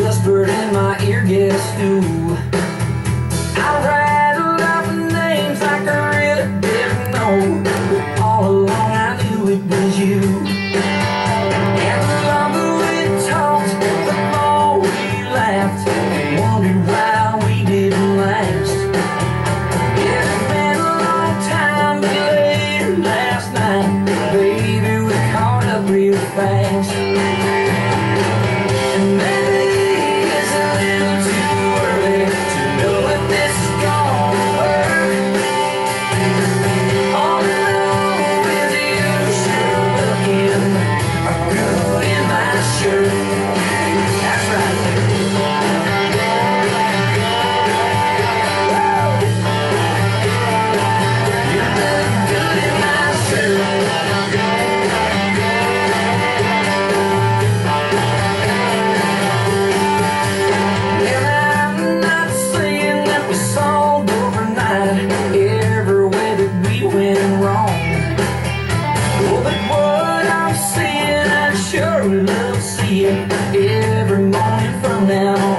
whispered in my ear, guess who? now